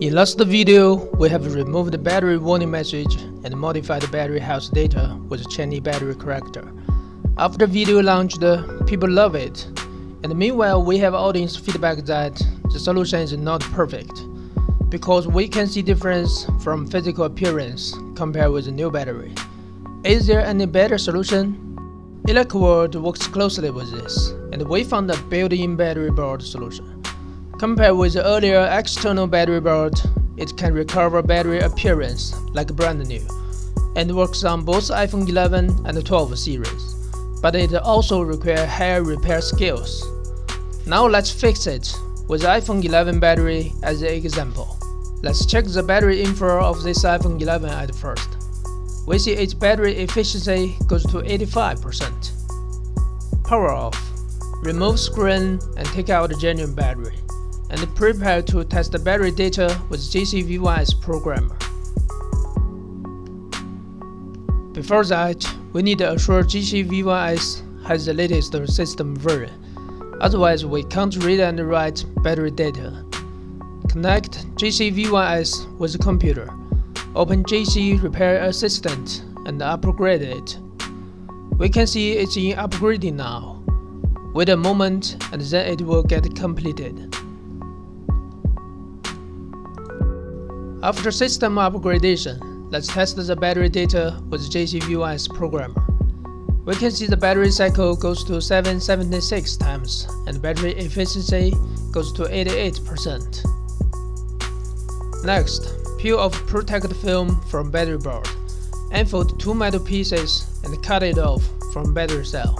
In last video, we have removed the battery warning message and modified the battery health data with Qianli battery corrector. After video launched, people love it. And meanwhile, we have audience feedback that the solution is not perfect because we can see difference from physical appearance compared with the new battery. Is there any better solution? Elekworld works closely with this, and we found a built-in battery board solution. Compared with the earlier external battery board, it can recover battery appearance like brand new, and works on both iPhone 11 and 12 series, but it also requires higher repair skills. Now let's fix it with iPhone 11 battery as an example. Let's check the battery info of this iPhone 11 at first. We see its battery efficiency goes to 85%. Power off. Remove screen and take out the genuine battery and prepare to test the battery data with JCV1S programmer. Before that, we need to assure JCV1S has the latest system version, otherwise we can't read and write battery data. Connect JCV1S with the computer, open JC Repair Assistant and upgrade it. We can see it's in upgrading now. Wait a moment and then it will get completed. After system upgradation, let's test the battery data with JCV1S programmer. We can see the battery cycle goes to 776 times and battery efficiency goes to 88%. Next, peel off protective film from battery board. Unfold two metal pieces and cut it off from battery cell.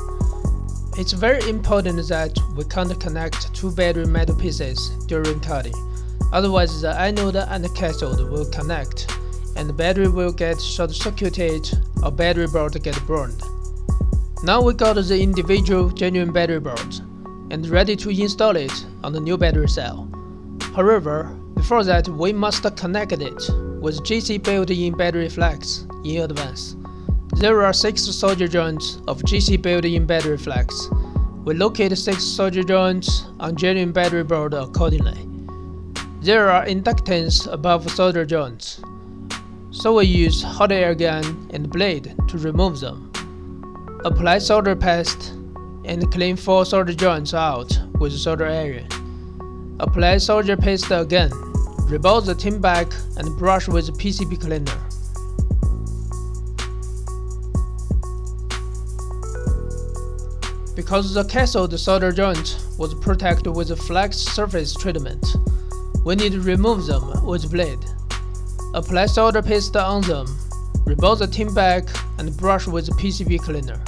It's very important that we can't connect two battery metal pieces during cutting Otherwise, the anode and the cathode will connect, and the battery will get short-circuited or battery board get burned. Now we got the individual genuine battery board, and ready to install it on the new battery cell. However, before that we must connect it with JC built-in battery flex in advance. There are 6 solder joints of JC built-in battery flex. We locate 6 solder joints on genuine battery board accordingly. There are inductance above solder joints, so we use hot air gun and blade to remove them. Apply solder paste and clean four solder joints out with solder iron. Apply solder paste again, revolve the tin back and brush with PCB cleaner. Because the cathode solder joint was protected with a flex surface treatment, we need to remove them with blade. Apply solder paste on them, revolve the tin back and brush with PCB cleaner.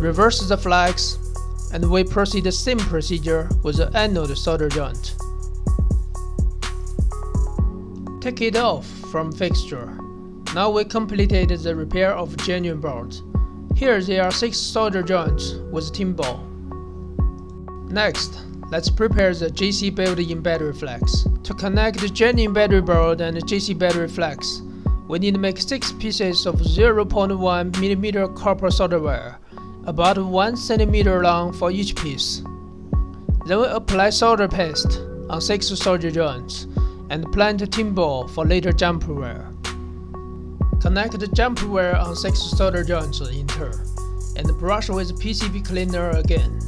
Reverse the flex, and we proceed the same procedure with the anode solder joint. Take it off from fixture. Now we completed the repair of genuine board. Here there are 6 solder joints with tin ball. Next, Let's prepare the JC built-in battery flex. To connect the genuine battery board and the JC battery flex, we need to make 6 pieces of 0.1mm copper solder wire, about 1 cm long for each piece. Then we apply solder paste on 6 solder joints and plant tin ball for later jumper wire. Connect the jumper wire on 6 solder joints in turn, and brush with PCB cleaner again.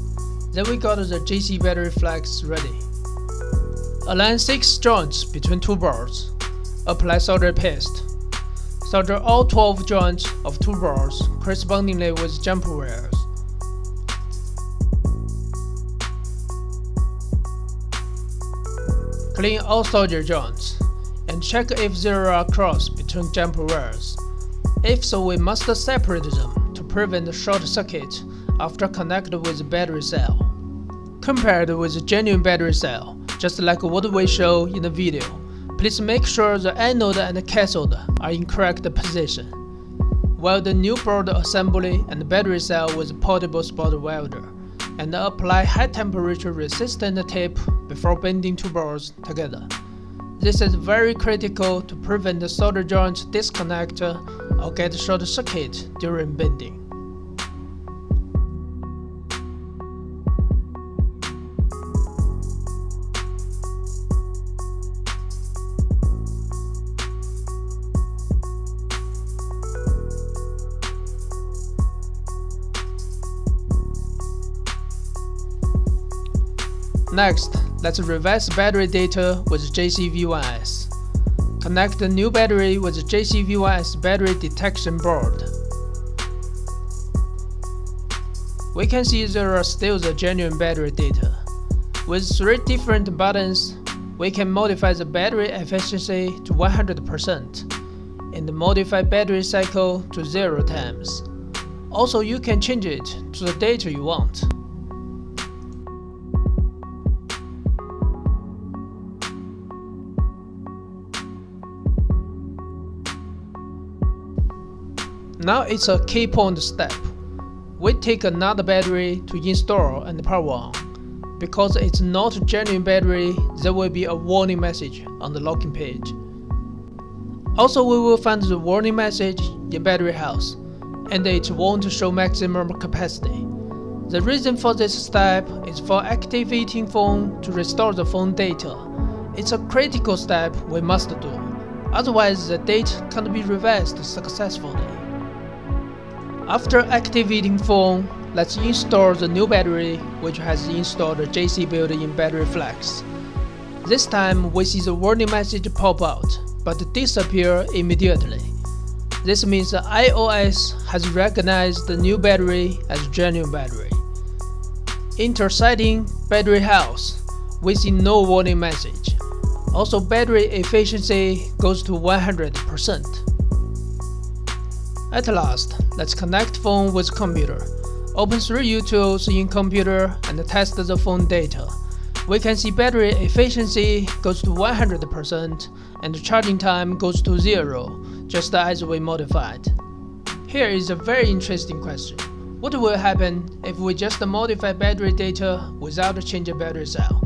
Then we got the JC battery flex ready. Align 6 joints between two bars. Apply solder paste. Solder all 12 joints of two bars correspondingly with jumper wires. Clean all solder joints and check if there are cross between jumper wires. If so, we must separate them to prevent short circuit after connected with battery cell. Compared with genuine battery cell, just like what we show in the video, please make sure the anode and cathode are in correct position. While the new board assembly and battery cell with portable spot welder, and apply high temperature resistant tape before bending two boards together. This is very critical to prevent the solder joint disconnect or get short circuit during bending. Next, let's reverse battery data with JCV1S. Connect the new battery with JCV1S battery detection board. We can see there are still the genuine battery data. With three different buttons, we can modify the battery efficiency to 100% and modify battery cycle to 0 times. Also, you can change it to the data you want. Now it's a key point step. We take another battery to install and power on. Because it's not a genuine battery, there will be a warning message on the login page. Also we will find the warning message in battery health, and it won't show maximum capacity. The reason for this step is for activating phone to restore the phone data. It's a critical step we must do, otherwise the data can't be reversed successfully. After activating phone, let's install the new battery which has installed JC built-in battery flex. This time we see the warning message pop out, but disappear immediately. This means the iOS has recognized the new battery as genuine battery. Enter setting battery health, we see no warning message. Also battery efficiency goes to 100%. At last, let's connect phone with computer. Open 3uTools in computer and test the phone data. We can see battery efficiency goes to 100% and charging time goes to 0, just as we modified. Here is a very interesting question. What will happen if we just modify battery data without changing battery cell?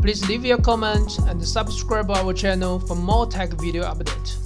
Please leave your comment and subscribe our channel for more tech video updates.